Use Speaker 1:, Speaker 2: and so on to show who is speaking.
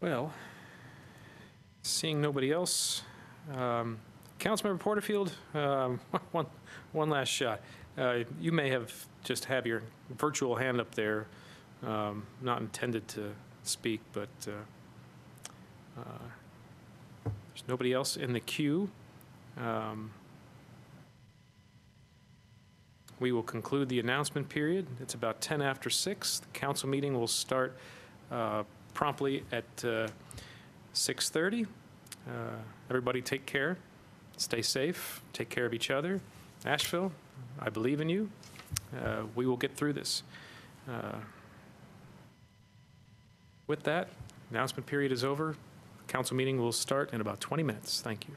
Speaker 1: Well, seeing nobody else, um, Councilmember Porterfield, um, one, one last shot. Uh, You may have just have your virtual hand up there, um, not intended to speak, but uh, uh, there's nobody else in the queue. Um, We will conclude the announcement period. It's about 10 after 6. The council meeting will start uh, promptly at uh, 6:30. Uh, Everybody take care, stay safe, take care of each other. Nashville, I believe in you. Uh, We will get through this. With that, announcement period is over. Council meeting will start in about 20 minutes. Thank you.